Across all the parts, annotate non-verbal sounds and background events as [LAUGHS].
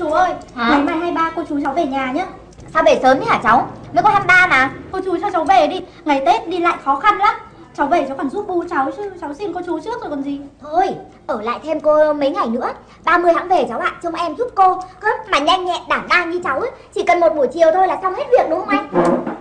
chú ơi. Hả? ngày mai 23 cô chú cháu về nhà nhá. Sao về sớm thế hả cháu? Mới có 23 mà. Cô chú cho cháu về đi. Ngày tết đi lại khó khăn lắm. Cháu về cháu còn giúp bù cháu chứ. Cháu xin cô chú trước rồi còn gì. Thôi, ở lại thêm cô mấy ngày nữa. 30 hãng về cháu ạ, trông em giúp cô. Cứ mà nhanh nhẹn đảm đang như cháu ấy. Chỉ cần một buổi chiều thôi là xong hết việc đúng không anh?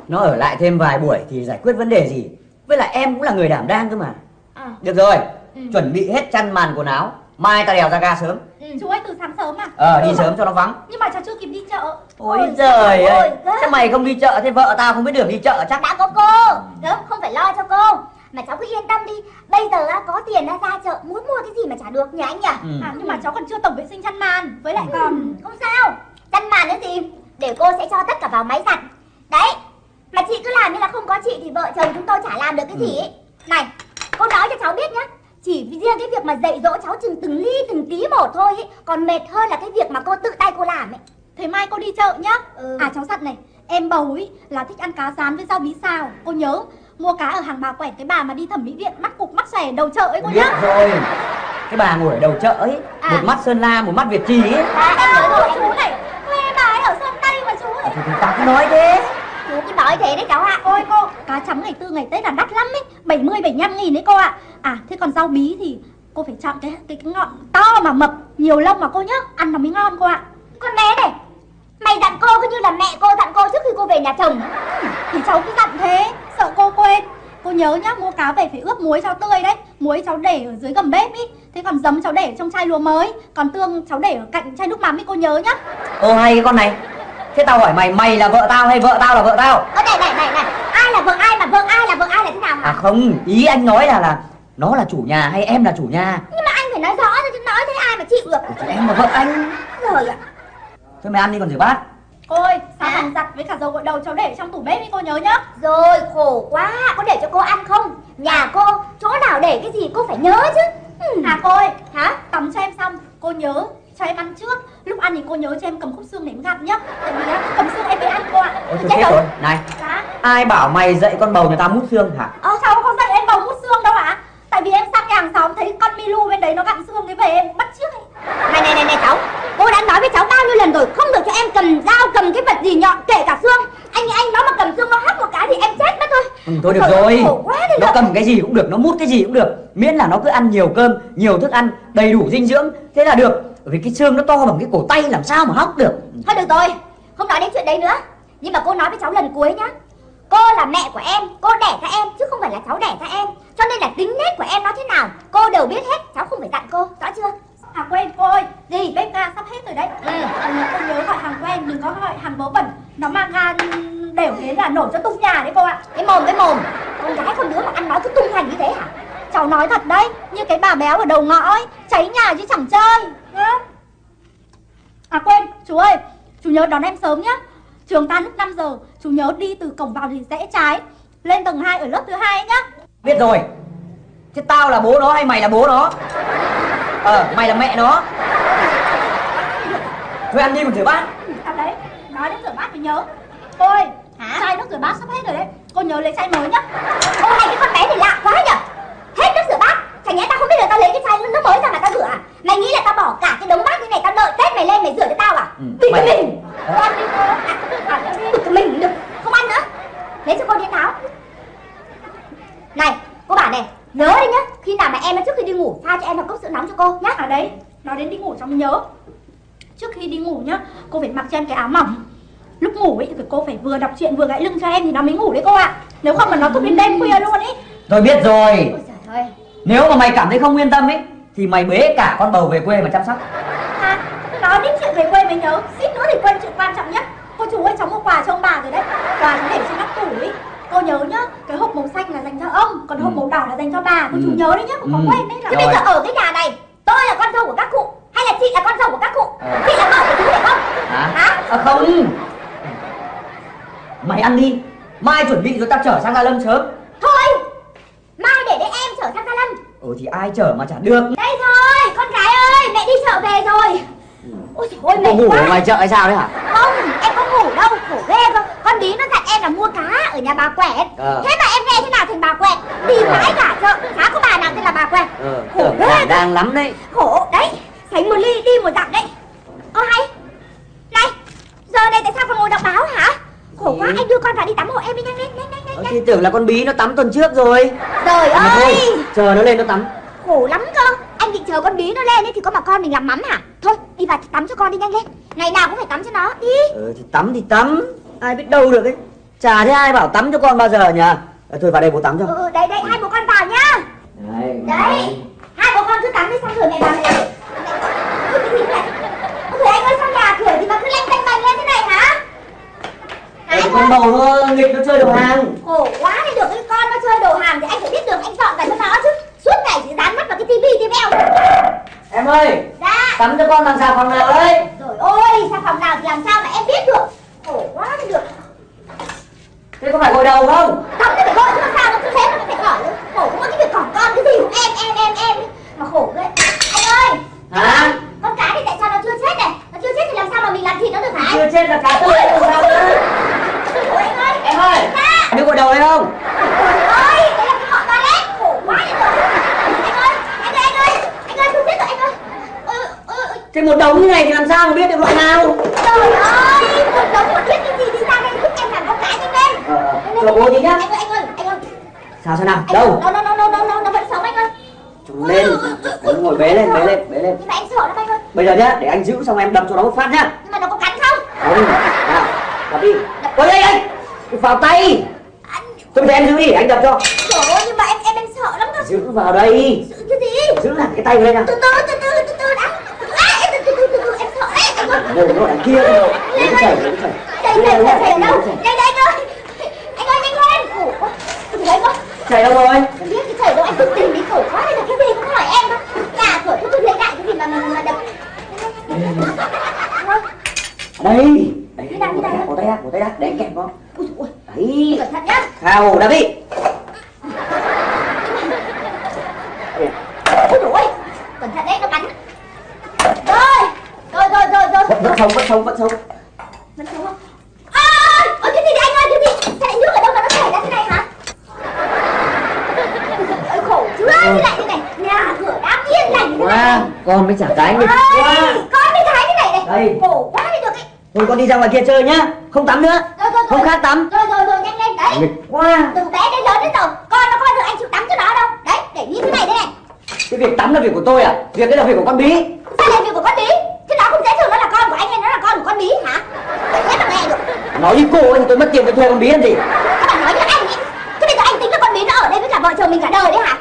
Nó ở lại thêm vài buổi thì giải quyết vấn đề gì? Với lại em cũng là người đảm đang cơ mà. À. Được rồi. Ừ. Chuẩn bị hết chăn màn quần áo Mai ta đèo ra ga sớm. Ừ. chú ấy từ sáng sớm à Ờ đi sớm cho nó vắng. Nhưng mà cháu chưa kịp đi chợ. Ôi giời trời ơi, Thế mày không đi chợ thế vợ tao không biết đường đi chợ chắc. Đã có cô, gớm không phải lo cho cô. Mà cháu cứ yên tâm đi. Bây giờ có tiền ra chợ muốn mua cái gì mà chả được nhỉ anh nhỉ? ừ. à nhưng mà cháu còn chưa tổng vệ sinh chăn màn. Với lại còn Không sao, chăn màn cái gì? Để cô sẽ cho tất cả vào máy giặt. Đấy, mà chị cứ làm như là không có chị thì vợ chồng chúng tôi chả làm được cái gì ấy. Này, cô nói cho cháu biết nhá Chỉ riêng cái việc mà dạy dỗ cháu chừng từng ly từng tí một thôi ấy Còn mệt hơn là cái việc mà cô tự tay cô làm ấy. Thế mai cô đi chợ nhá. Ừ. à cháu dặn này em bầu ấy là thích ăn cá rán với rau bí xào. Cô nhớ mua cá ở hàng bà quẹt cái bà mà đi thẩm mỹ viện mắt cục mắt xẻ đầu chợ ấy cô Biết nhá rồi. Cái bà ngồi ở đầu chợ ấy À. Một mắt Sơn La, một mắt Việt Trì ấy. Đã, em nhớ rồi, chú này quê bà ấy ở sơn tây mà chú Thì, thì tao cứ nói thế Nói thế đấy cháu ạ. Ôi cô, cá chấm ngày tư ngày Tết là đắt lắm ấy. 70, 75 nghìn đấy cô ạ. À thế còn rau bí thì cô phải chọn cái cái, cái ngọn to mà mập Nhiều lông mà cô nhá, ăn nó mới ngon cô ạ. Con bé này Mày dặn cô cứ như là mẹ cô dặn cô trước khi cô về nhà chồng. Thì cháu cứ dặn thế, sợ cô quên. Cô nhớ nhá, mua cá về phải ướp muối cho tươi đấy. Muối cháu để ở dưới gầm bếp ý. Thế còn giấm cháu để ở trong chai lúa mới. Còn tương cháu để ở cạnh chai nước mắm ý cô nhớ nhá. Ô hay cái con này Thế tao hỏi mày, mày là vợ tao hay vợ tao là vợ tao? Ơ này này này này Ai là vợ ai mà vợ ai là vợ ai là thế nào hả À không, ý anh nói là là Nó là chủ nhà hay em là chủ nhà? Nhưng mà anh phải nói rõ ra chứ nói thế ai mà chịu được? Thì em là vợ anh. Rồi ạ. Thôi mày ăn đi còn rửa bát. Cô ơi, xà À. phòng giặt với cả dầu gội đầu cháu để trong tủ bếp ý cô nhớ nhá. Rồi khổ quá. Có để cho cô ăn không? Nhà cô chỗ nào để cái gì cô phải nhớ chứ? Hmm. À cô ơi, Hả? Tắm cho em xong cô nhớ cho em ăn trước lúc ăn thì cô nhớ cho em cầm khúc xương để em gặm nhá. Tại vì á cầm xương em mới ăn cô ạ. Ôi thôi chết rồi. Này, dạ. ai bảo mày dạy con bầu nhà tao mút xương hả? Ờ cháu không dạy em bầu mút xương đâu ạ? Tại vì em sang nhà hàng xóm thấy con Milu bên đấy nó gặm xương cái về em bắt trước ấy. Này này này này cháu. Cô đã nói với cháu bao nhiêu lần rồi Không được cho em cầm dao cầm cái vật gì nhọn kể cả xương. Anh anh nó mà cầm xương nó hắt một cái thì em chết mất thôi. Ừ, thôi được Trời rồi. Nó được. cầm cái gì cũng được, nó mút cái gì cũng được. Miễn là nó cứ ăn nhiều cơm, nhiều thức ăn Đầy đủ dinh dưỡng, thế là được Bởi vì cái xương nó to bằng cái cổ tay làm sao mà hóc được. Thôi được rồi Không nói đến chuyện đấy nữa. Nhưng mà cô nói với cháu lần cuối nhá. Cô là mẹ của em Cô đẻ ra em Chứ không phải là cháu đẻ ra em. Cho nên là tính nết của em nó thế nào Cô đều biết hết. Cháu không phải dặn cô Rõ chưa? À quên cô ơi. Gì? Bếp ga sắp hết rồi đấy. Ừ. à, cô nhớ gọi hàng quen đừng có gọi hàng vớ bẩn. Nó mang ga đều thế là nổ cho tung nhà đấy cô ạ. Cái mồm cái mồm. Con gái con đứa mà ăn nói cứ tung hoành như thế hả? Cháu nói thật đấy như cái bà béo ở đầu ngõ ấy cháy nhà chứ chẳng chơi nhá. à quên chú ơi chú nhớ đón em sớm nhá. Trường tan lúc 5 giờ chú nhớ đi từ cổng vào thì rẽ trái lên tầng 2 ở lớp thứ hai nhá. Biết rồi. Thế tao là bố nó hay mày là bố nó? Ờ, mày là mẹ nó. Thôi ăn đi còn rửa bát. À đấy nói đến rửa bát thì nhớ. Cô ơi Hả? chai nước rửa bát sắp hết rồi đấy. Cô nhớ lấy chai mới nhá. Ô này cái con bé này lạ quá nhở Hết nước rửa bát Chẳng nhẽ tao không biết là tao lấy cái chai nước mới ra mà tao rửa à? Mày nghĩ là tao bỏ cả cái đống bát như này Tao đợi Tết mày lên mày rửa cho tao à? Ừ, mày- mình. À, à, Bực cái mình được. Không ăn nữa. Lấy cho cô đi tháo Này cô bảo này Nhớ đi nhá. Khi nào mà em trước khi đi ngủ Pha cho em một cốc sữa nóng cho cô nhá. À đấy nói đến đi ngủ trong nhớ. Trước khi đi ngủ nhá cô phải mặc cho em cái áo mỏng. Lúc ngủ ấy thì cô phải vừa đọc truyện vừa gãy lưng cho em thì nó mới ngủ đấy cô ạ. Nếu không mà nó thức đến đêm khuya luôn ấy. Tôi biết rồi. Ôi trời ơi Nếu mà mày cảm thấy không yên tâm ấy Thì mày bế cả con bầu về quê mà chăm sóc à nói đến chuyện về quê mới nhớ xít nữa thì quên chuyện quan trọng nhất cô chú ơi cháu mua quà cho ông bà rồi đấy quà cháu để trên nắp tủ ấy cô nhớ nhá cái hộp màu xanh là dành cho ông còn hộp Ừ. màu đỏ là dành cho bà cô chú Ừ. nhớ đấy nhá không có Ừ. quên đấy là Thế bây giờ ở cái nhà này Tôi là con dâu của các cụ Hay là chị là con dâu của các cụ Ờ. Chị là vợ của chú phải không Hả? Hả? À không Mày ăn đi Mai chuẩn bị rồi tao chở sang Gia Lâm sớm ừ thì ai chở mà chả được. Đây thôi con gái ơi mẹ đi chợ về rồi. Ừ. ôi trời ơi mẹ ngủ quá. ở ngoài chợ hay sao đấy hả? Không em không ngủ đâu khổ ghê cơ. Con bí nó dặn em là mua cá ở nhà bà quẹt. Ờ. thế mà em nghe thế nào thành bà quẹt? Đi ờ. mãi cả chợ cá của bà nào tên là bà quẹt. Ờ. khổ ghê đang lắm đấy. Khổ đấy sánh một ly đi một dặm đấy. Ô hay. Này giờ này tại sao con ngồi đọc báo hả? Khổ ừ. quá anh đưa con vào đi tắm hộ em đi nhanh lên nhanh nhanh nhanh ờ, thì tưởng là con bí nó tắm tuần trước rồi. Trời ơi chờ nó lên nó tắm. Khổ lắm cơ. Anh định chờ con bí nó lên ấy thì có mà con mình làm mắm hả? Thôi đi vào tắm cho con đi nhanh lên. Ngày nào cũng phải tắm cho nó đi. Ừ thì tắm thì tắm. Ai biết đâu được ấy. Chả thấy ai bảo tắm cho con bao giờ nhỉ? À, thôi vào đây bố tắm cho. Ừ ừ, đây đây hai bố con vào nhá. Đấy, Đấy Hai bố con cứ tắm đi xong rồi mẹ vào mẹ Ôi cái gì này Ôi trời anh ơi sao nhà cửa gì mà cứ lanh canh bành lên thế này hả Đấy, Hai con bầu nó nghịch nó chơi đồ hàng. Khổ quá đi được cái con nó chơi đồ hàng thì anh phải biết được anh dọn về cho nó chứ. Suốt ngày chỉ dán mắt vào cái tivi tí veo em. Ơi Dạ. tắm cho con làm sao phòng nào đấy Rồi ôi sao phòng nào thì làm sao mà em biết được? Khổ quá đi được. Thế có phải gội đầu không? Không thì phải gọi chứ mà sao nó cứ thế mà phải hỏi nữa Khổ quá cái việc cỏng con cái gì? Cũng em em em em Mà khổ ghê. Anh ơi. Hả? Con cá thì tại sao nó chưa chết này? Nó chưa chết thì làm sao mà mình làm thịt nó được hả? Anh chưa chết là cá tươi làm sao nữa Ơi em ơi Dạ biết gội đầu hay không? Cái biết rồi thế một đống như này thì làm sao mà biết được loại nào? Trời ơi một đống một thiết cái gì đi ra đây giúp em làm con cá nhanh lên ờ Nhanh lên, cho bố tí nhá. Anh ơi anh ơi anh ơi sao sao nào? Đâu? Nó nó nó nó nó nó nó vẫn sống anh ơi trùng lên. Đấy, ngồi bế lên bế lên bế lên. Nhưng mà anh sợ lắm anh ơi. Bây giờ nhá để anh giữ xong em đập cho nó một phát nhá. Nhưng mà nó có cắn không? Không, nào, đập đi ôi đây đây vào tay. Anh tôi để em giữ đi anh đập cho. Trời ơi nhưng mà em em em sợ lắm cơ. Giữ vào đây. Giữ cái gì? Giữ lại cái tay đây nào. Từ từ từ từ từ từ đã. À em từ từ từ từ em sợ đấy ơi đâu nó ở đằng kia đâu cái chảy cái chảy. Đây đây đây đây đâu Đây đây anh ơi Anh ơi nhanh lên. Khổ quá Từ từ anh ơi chảy đâu rồi? Em biết cái chảy đâu anh tự tìm đi khổ quá hay là cái gì cũng hỏi em thôi. Nhà cửa cứ lấy đại cái gì mà mà mà đập. Đây. Đấy nào. cổ tay ra cổ tay ra để anh kẹp con. Ôi đấy Cẩn thận nhá. Khao đập đi Ôi dồi ôi Cẩn thận đấy nó bắn. Rồi Rồi rồi rồi rồi. Vẫn vẫn sống vẫn sống vẫn sống. Vẫn sống không Ôi ôi cái gì đấy anh ơi cái gì? Lại nước ở đâu mà nó chảy ra thế này hả? Ôi khổ chưa thế lại thế này. Nhà cửa đã yên lành thế này. con mới trả cái đi. Ôi, con mới thấy cái này này. Đây. Khổ quá đi được ấy. Thôi con đi ra ngoài kia chơi nhá. Không tắm nữa không khác tắm Rồi rồi rồi nhanh lên đấy. Nghịch quá. Từ bé đến lớn đến giờ Con nó có bao giờ anh chịu tắm cho nó đâu. Đấy để như thế này thế này. Cái việc tắm là việc của tôi à? Việc đấy là việc của con bí. Sao lại việc của con bí? Thế nó không dễ thương nó là con của anh hay nó là con của con bí hả? Vậy thế mà nghe được. Nói như cô thì tôi mất tiền tôi thuê con bí làm gì? Các bạn nói như anh ấy. Thế bây giờ anh tính là con bí nó ở đây với cả vợ chồng mình cả đời đấy hả?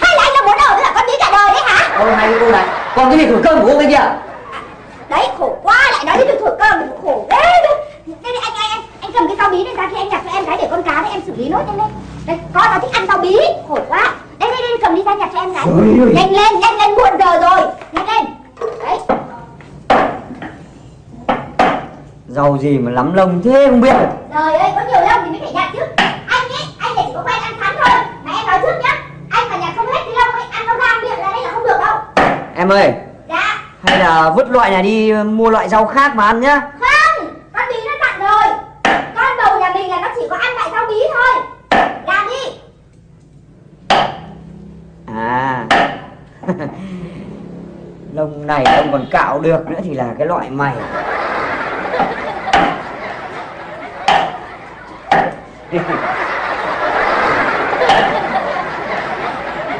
Hay là anh đang muốn ở với cả con bí cả đời đấy hả? Ôi hay cô này. Còn cái việc thổi cơm của cô kia Đấy khổ quá lại nói đến việc thổi cơm khổ ghê anh anh cầm cái rau bí này ra khi anh nhặt cho em cái để con cá đấy em xử lý nốt nhanh lên. Đây con nó thích ăn rau bí khổ quá. Đây đây đây cầm đi ra nhặt cho em cái. Nhanh lên nhanh lên muộn giờ rồi. Nhanh lên. Đấy. Giàu gì mà lắm lông thế không biết. Trời ơi có nhiều lông thì mới phải nhặt chứ. Anh ấy anh này chỉ có quen ăn thắn thôi. Mà em nói trước nhá. Anh mà nhặt không hết cái lông ấy ăn nó ra miệng ra đây là không được đâu. Em ơi. Dạ. Hay là vứt loại này đi mua loại rau khác mà ăn nhá. Không Con bí nó dặn rồi Con bầu nhà mình là nó chỉ có ăn lại rau bí thôi Làm đi à lông này ông còn cạo được nữa thì là cái loại mày. [LAUGHS]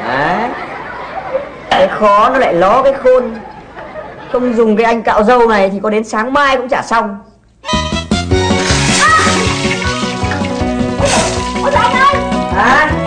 Đấy. Cái khó nó lại ló cái khôn. Không dùng cái anh cạo râu này thì có đến sáng mai cũng chả xong. Ôi không có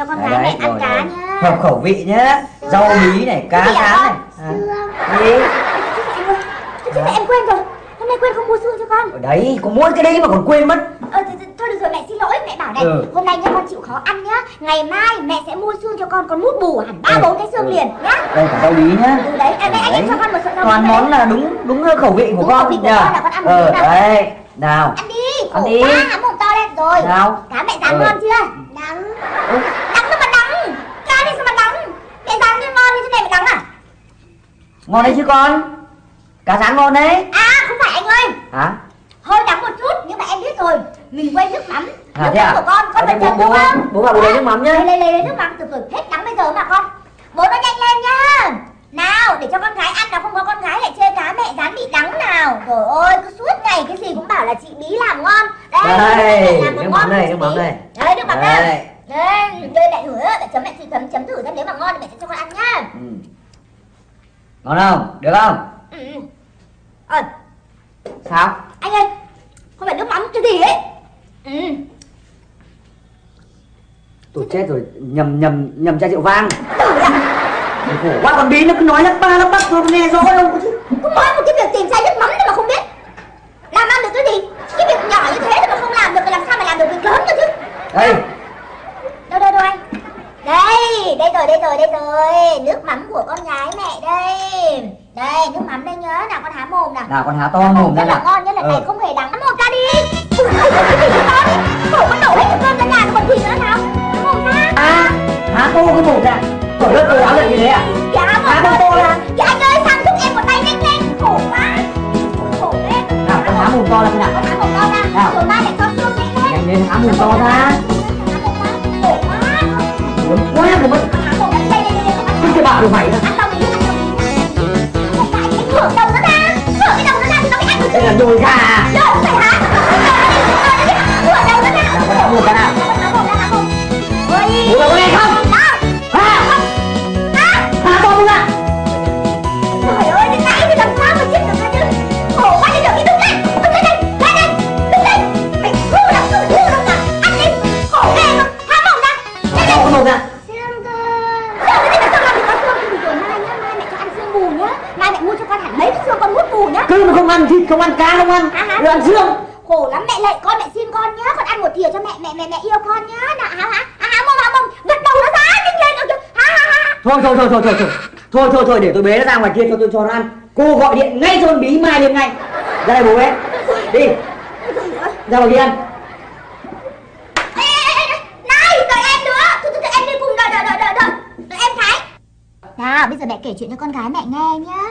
cho con gái mẹ ăn cá nhá hợp khẩu vị nhá. Rau bí này cá cá con? này. à, gì Chứ là em quên rồi. Hôm nay quên không mua xương cho con. Ở đấy có mỗi cái đấy mà còn quên mất. Ờ thì, thôi được rồi mẹ xin lỗi Mẹ bảo này. Ừ. hôm nay nhá con chịu khó ăn nhá. Ngày mai mẹ sẽ mua xương cho con con mút bù hẳn ba Ừ. bốn cái xương Ừ. liền nhá. Đây cả rau bí nhá. Ừ đấy. À, đây anh ấy cho con một sợi rau toàn món đấy. là đúng đúng khẩu vị của Đúng con khẩu vị của nhờ. con là con ăn một ờ miếng nào. đấy. Nào. Ăn đi Ăn đi. há mồm to lên rồi. Nào. Cá mẹ rán Ừ. ngon chưa? Đắng cá đi sao mà đắng mẹ rán như ngon như thế này mà đắng à ngon đấy chứ con? Cá rán ngon đấy. À không phải anh ơi. Hả? Hơi đắng một chút nhưng mà em biết rồi. Mình quên nước mắm. À, nước thế à? mắm của con con À, phải chấm bố- bố- không? bố vào bố lấy nước mắm nhá. lấy lấy lấy nước mắm từ từ hết đắng bây giờ mà con. Bố nó nhanh lên nhá. Nào để cho con gái ăn nào không có con gái lại chê cá mẹ rán bị đắng nào. Trời ơi cứ suốt ngày cái gì cũng bảo là chị bí làm ngon. Đây đây làm nước mắm đây chị nước mắm đây. Đấy nước mắm đây. Đây mẹ thử mẹ chấm mẹ thử chấm chấm thử xem nếu mà ngon thì mẹ sẽ cho con ăn nhá. Ừ. ngon không? Được không? Ừ. ừ. Ờ, sao? Anh ơi không phải nước mắm cái gì ấy. Ừ. tôi chết rồi nhầm nhầm nhầm chai rượu vang. Tử ạ Ôi, khổ quá con bí nó cứ nói lắp ba lắp bắp tôi nghe rõ đâu chứ. Cứ mỗi một cái việc tìm chai nước mắm mà không biết. Làm ăn được cái gì? Cái việc nhỏ như thế mà không làm được thì làm sao mà làm được việc lớn cơ chứ? Đây Đâu đâu đâu anh Đây, rồi, đây rồi, Nước mắm của con gái mẹ đây. Đây, nước mắm đây nhớ nào con há mồm nào. Nào con há to mồm ra rất là nào. ngon, nhất là Ờ. này không hề đắng. Mồm ra đi. Con đổ hết cái cơm ra nhà còn gì nữa nào. Há mồm ra à há to cái mồm ra ở lớp tôi áo giận như thế à? Dạ, há Há mồm mồm to ra. Ra. Dạ anh ơi, sang giúp em một tay nhanh lên. Khổ quá. Khổ lên nào con há mồm to ra nào. Con há mồm to ra. Nào. rồi mai lại cho xương nhanh lên. Nhanh lên há mồm to ra. Khổ quá. Muốn quá rồi mất tạo được mày nữa Đây là đùi gà. Đùi phải hả? Đùi đầu nó ra Đùi đầu nó ra. Ăn xương khổ lắm mẹ lạy con mẹ xin con nhá. Con ăn một thìa cho mẹ mẹ mẹ mẹ yêu con nhá. Nào há há há mông há mông. Gật đầu nó ra nhanh lên chứ há há há thôi thôi thôi thôi thôi thôi. Thôi thôi thôi để tôi bế nó ra ngoài kia cho tôi cho nó ăn. Cô gọi điện ngay cho con bí mai liền ngay. Ra đây bố bé. Đi. Ra ngoài kia ăn. Ê, ê, ê, ê, này đợi em nữa. Thôi thôi thôi, em đi cùng đợi đợi đợi đợi đợi. Đợi em thái. Nào bây giờ mẹ kể chuyện cho con gái mẹ nghe nhá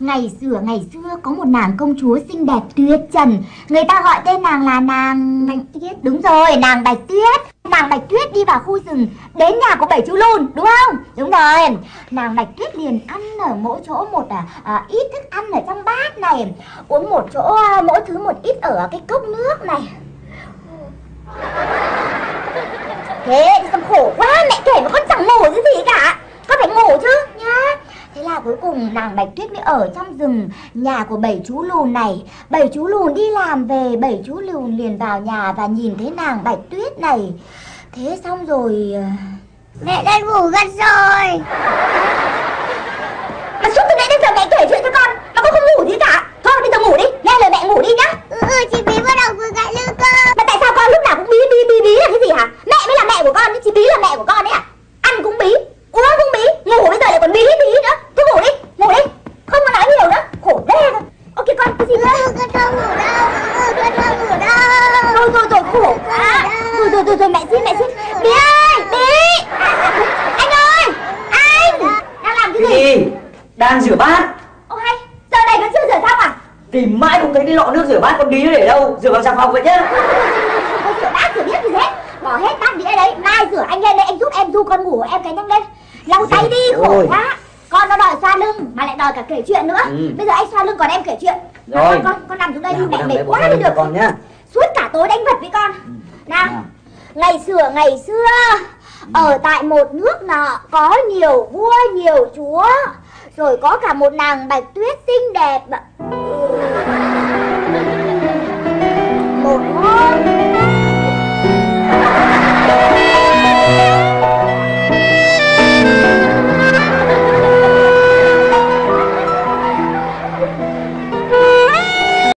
Ngày xưa ngày xưa có một nàng công chúa xinh đẹp tuyệt trần. Người ta gọi tên nàng là nàng Bạch Tuyết. Đúng rồi nàng Bạch Tuyết. Nàng Bạch Tuyết đi vào khu rừng Đến nhà của bảy chú lùn đúng không? Đúng rồi. Nàng Bạch Tuyết liền ăn ở mỗi chỗ một à, à, ít thức ăn ở trong bát này. Uống một chỗ à, mỗi thứ một ít ở cái cốc nước này. Thế thì khổ quá mẹ kể mà con chẳng ngủ cái gì cả. Con phải ngủ chứ nhá Thế là cuối cùng nàng Bạch Tuyết mới ở trong rừng Nhà của bảy chú lùn này. Bảy chú lùn đi làm về Bảy chú lùn liền vào nhà và nhìn thấy nàng Bạch Tuyết này. Thế xong rồi ờ, Mẹ đang ngủ gật rồi. Mà suốt từ nãy đến giờ mẹ kể chuyện cho con Mà con không ngủ gì cả. Thôi bây giờ ngủ đi Nghe lời mẹ ngủ đi nhá. Ừ, ừ chị Bí bắt đầu vừa gãy lưng cơ Mà tại sao con lúc nào cũng bí bí bí bí là cái gì hả? Mẹ mới là mẹ của con chứ chị Bí là mẹ của con đấy à? Ăn cũng bí Uống cũng bí Ngủ bây giờ lại còn bí bí nữa Cứ ngủ đi Ngủ đi Không có nói nhiều nữa Khổ ghê thôi Con gì nữa con không ngủ đâu con không ngủ đâu. Rồi rồi rồi khổ. Quá Rồi rồi rồi rồi mẹ xin mẹ xin. Bí ơi Bí Anh ơi Anh. Đang làm cái gì? đang rửa bát. Ô hay Giờ này vẫn chưa rửa xong à? Tìm mãi không thấy cái lọ nước rửa bát con bí nó để đâu. Rửa bằng xà phòng vậy nhá. Không có rửa bát rửa biết gì hết Bỏ hết bát đĩa đấy Mai rửa anh lên đây anh giúp em du con ngủ em cái nhanh lên. Lau tay đi khổ quá. Con nó đòi xoa lưng mà lại đòi cả kể chuyện nữa. Ừ. Bây giờ anh xoa lưng còn em kể chuyện rồi con con nằm xuống đây đi mẹ mệt quá đi được. con nhá. Suốt cả tối đánh vật với con. Ừ. Nào ngày xưa ngày xưa ừ. ở tại một nước nọ có nhiều vua nhiều chúa rồi có cả một nàng bạch tuyết xinh đẹp ừ. một hôm